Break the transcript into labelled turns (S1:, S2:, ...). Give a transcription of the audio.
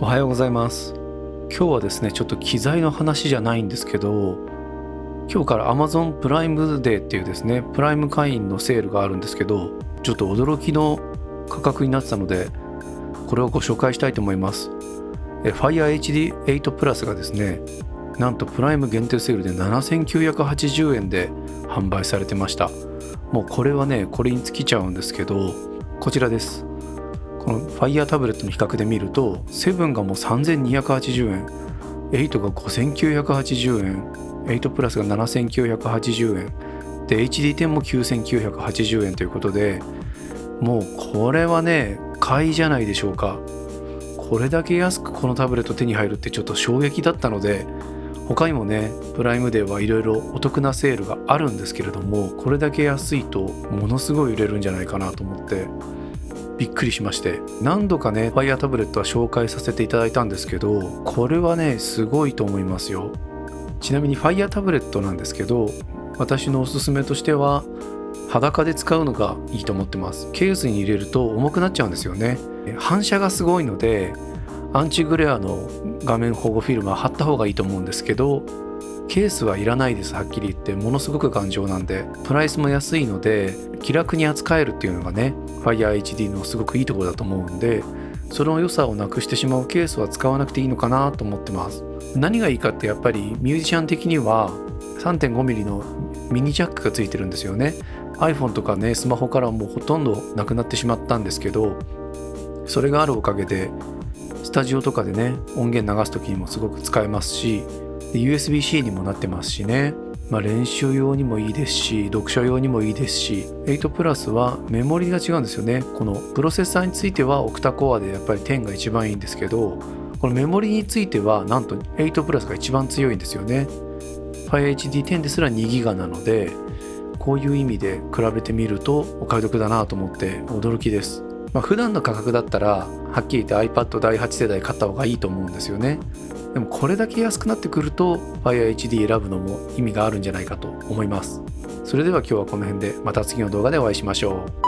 S1: おはようございます。今日はですねちょっと機材の話じゃないんですけど今日から Amazon プライムデーっていうですねプライム会員のセールがあるんですけどちょっと驚きの価格になってたのでこれをご紹介したいと思います。FireHD8 プラスがですねなんとプライム限定セールで7980円で販売されてました。もうこれはねこれに尽きちゃうんですけどこちらです。この Fire タブレットの比較で見ると7がもう3280円8が5980円8プラスが7980円で HD10 も9980円ということでもうこれはね買いじゃないでしょうか。これだけ安くこのタブレット手に入るってちょっと衝撃だったので他にもねプライムデーはいろいろお得なセールがあるんですけれどもこれだけ安いとものすごい売れるんじゃないかなと思って。びっくりしまして何度かね Fire タブレットは紹介させていただいたんですけどこれはねすごいと思いますよ。ちなみに Fire タブレットなんですけど私のおすすめとしては裸で使うのがいいと思ってます。ケースに入れると重くなっちゃうんですよね。反射がすごいのでアンチグレアの画面保護フィルムは貼った方がいいと思うんですけどケースはいらないですはっきり言って。ものすごく頑丈なんで。プライスも安いので気楽に扱えるっていうのがね FireHD のすごくいいところだと思うんでその良さをなくしてしまうケースは使わなくていいのかなと思ってます。何がいいかってやっぱりミュージシャン的には 3.5mm のミニジャックがついてるんですよね。iPhone とかねスマホからもうほとんどなくなってしまったんですけどそれがあるおかげでスタジオとかでね音源流す時にもすごく使えますし USB-C にもなってますしね、まあ、練習用にもいいですし読書用にもいいですし8プラスはメモリが違うんですよね。このプロセッサーについてはオクタコアでやっぱり10が一番いいんですけどこのメモリについてはなんと8プラスが一番強いんですよね。FireHD10 ですら 2GB なのでこういう意味で比べてみるとお買い得だなと思って驚きです。まあ、普段の価格だったらはっきり言って iPad 第8世代買った方がいいと思うんですよね。でもこれだけ安くなってくると FireHD 選ぶのも意味があるんじゃないかと思います。それでは今日はこの辺でまた次の動画でお会いしましょう。